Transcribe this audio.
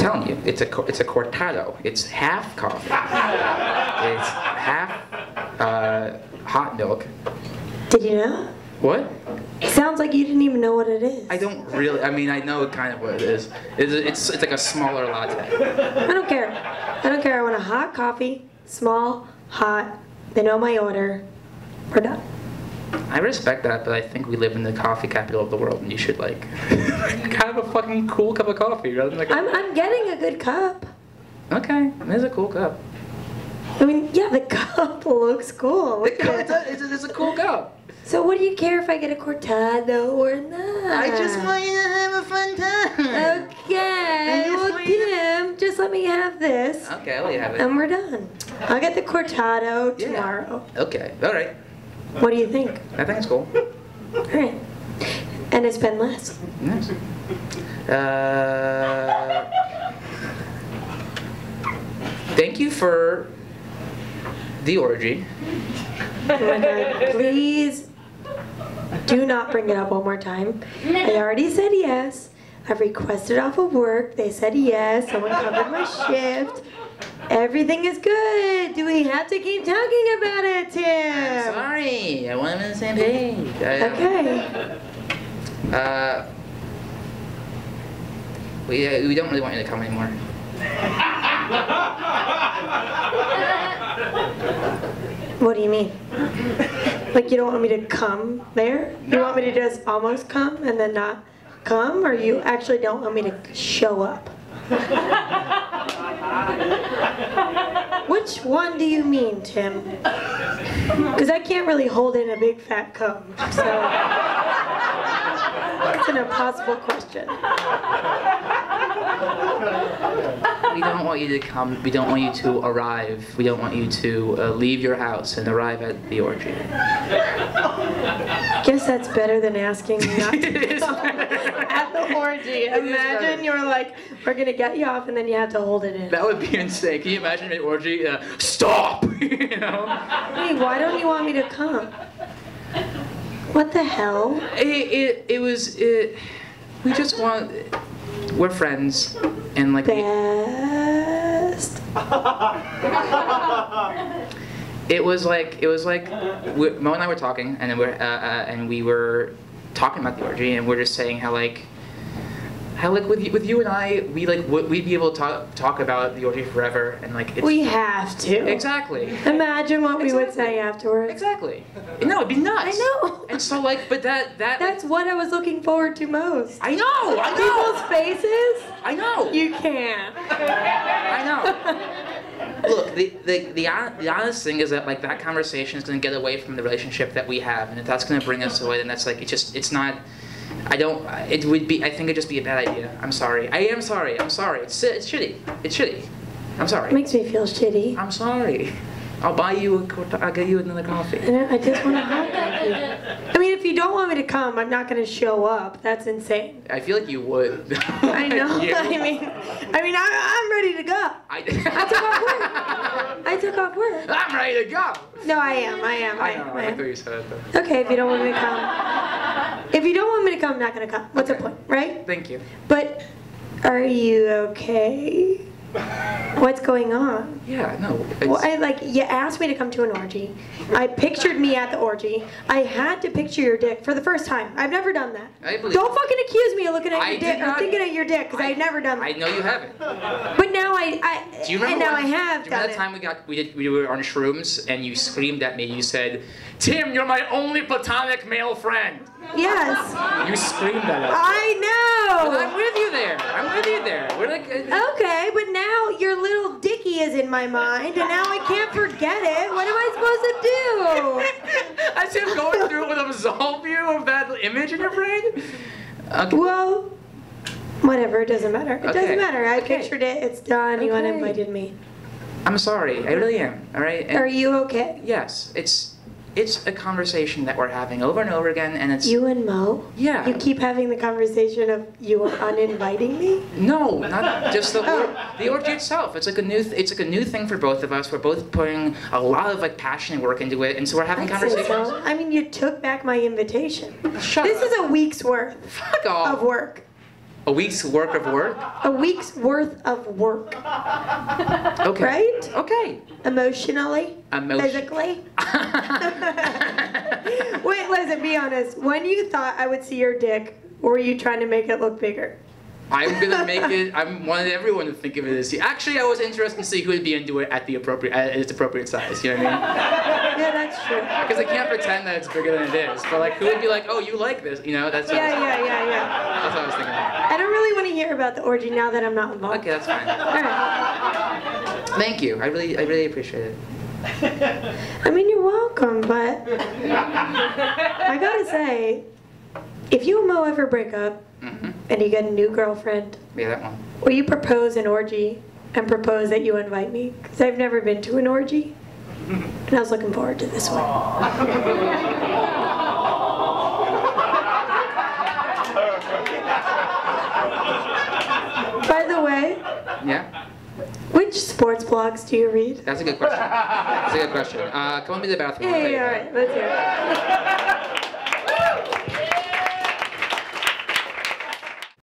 telling you, it's a it's a cortado. It's half coffee. it's half uh, hot milk. Did you know? What? Sounds like you didn't even know what it is. I don't really. I mean, I know kind of what it is. It's it's, it's like a smaller latte. I don't care. I don't care. I want a hot coffee, small, hot. They know my order. We're done. I respect that, but I think we live in the coffee capital of the world, and you should like have a fucking cool cup of coffee rather than like. I'm, I'm getting a good cup. Okay, it is a cool cup. I mean, yeah, the cup looks cool. The Look cup, it's, a, it's, a, it's a cool cup. So what do you care if I get a cortado or not? I just want you to have a fun time. Okay, well, want you to- Tim, just let me have this, Okay, I'll let you have it. and we're done. I'll get the cortado Yeah. tomorrow. Okay, all right. What do you think? I think it's cool. All right. And it's been less. Nice. Uh, thank you for the orgy. Oh god, please do not bring it up one more time. I already said yes. I've requested off of work. They said yes. Someone covered my shift. Everything is good. Do we have to keep talking about it, Tim? Sorry, I want to be on the same page. I, Okay. Uh, we, uh, we don't really want you to come anymore. What do you mean? Like you don't want me to come there? You want me to just almost come and then not come? Or you actually don't want me to show up? Which one do you mean, Tim? Because I can't really hold in a big fat cum, so it's an impossible question. We don't want you to come. We don't want you to arrive. We don't want you to uh, leave your house and arrive at the orgy. I guess that's better than asking me not to at the orgy. Imagine you're like, we're gonna get you off, and then you have to hold it in. That would be insane. Can you imagine an orgy? Uh, stop! you know? Hey, why don't you want me to come? What the hell? It, it, it was. It, we just want. We're friends, and like we, Bets. It was like it was like we, Mo and I were talking, and then we're uh, uh, and we were talking about the orgy, and we're just saying how like how like with you, with you and I, we like would we'd be able to talk talk about the orgy forever, and like it's, We have to. exactly Imagine what we would say afterwards. exactly. No, it'd be nuts. I know. And so like, but that that That's what I was looking forward to most. I know, I People's know, faces? I know. You can't. I know. Look, the, the, the, the honest thing is that like that conversation is going to get away from the relationship that we have, and if that's going to bring us away, then that's like it's just it's not. I don't. It would be. I think it'd just be a bad idea. I'm sorry. I am sorry. I'm sorry. It's it's shitty. It's shitty. I'm sorry. It Makes me feel shitty. I'm sorry. I'll buy you a. I'll get you another coffee. I just want to coffee. I mean, if you don't want me to come, I'm not going to show up. That's insane. I feel like you would. I know. You- I mean, I mean, I, I'm ready to go. I, took off work. I took off work. I'm ready to go. No, I am. I am. I, I know. am. I I am. thought you said it though. Okay, if you don't want me to come. If you don't want me to come, I'm not going to come. What's the point, right? Thank you. But are you okay? What's going on? Yeah. No. Well, I like you asked me to come to an orgy. I pictured me at the orgy. I had to picture your dick for the first time. I've never done that. I believe Don't fucking accuse me of looking at I your dick or not- thinking at your dick because I've never done that. I know you haven't. But now I, I Do you remember? and now when- I have do you remember that it. time we got we did we were on shrooms and you screamed at me. You said, "Tim, you're my only platonic male friend." Yes, You screamed at us. I But I'm know. with you there. I'm with you there. We're like. uh, Okay, but now is in my mind, and now I can't forget it. What am I supposed to do? I see him going through it would absolve you of that image in your brain. Okay. Well, whatever. It doesn't matter. It Okay. doesn't matter. I Okay. pictured it. It's done. You uninvited me. I'm sorry. I really am. All right. And Are you okay? yes, it's it's a conversation that we're having over and over again, and it's You and Mo? Yeah. You keep having the conversation of you uninviting me? No, not just the or, the orgy itself. It's like a new th- it's like a new thing for both of us. We're both putting a lot of like passion and work into it, and so we're having I'd conversations. so. I mean, you took back my invitation. Shut This up. is a week's worth Fuck of work. A week's work of work? A week's worth of work. Okay. Right? Okay. Emotionally, Emotion- physically. Wait, listen, be honest. When you thought I would see your dick, were you trying to make it look bigger? I'm gonna make it. I wanted everyone to think of it as. Actually, I was interested to see who would be into it at the appropriate, at its appropriate size. You know what I mean? Yeah, that's true. Because I can't pretend that it's bigger than it is. But like, who would be like, oh, you like this? You know, that's. Yeah, yeah, yeah, yeah. That's what I was thinking. Of. I don't really want to hear about the orgy now that I'm not involved. Okay, that's fine. All right. Thank you. I really, I really appreciate it. I mean, you're welcome, but I gotta say, if you and Mo ever break up hmm and you get a new girlfriend, Yeah, that one. will you propose an orgy and propose that you invite me? Because I've never been to an orgy, and I was looking forward to this one. Yeah. which sports blogs do you read? That's a good question. That's a good question. Uh, come on to the bathroom. Yeah, yeah, all right, let's hear it.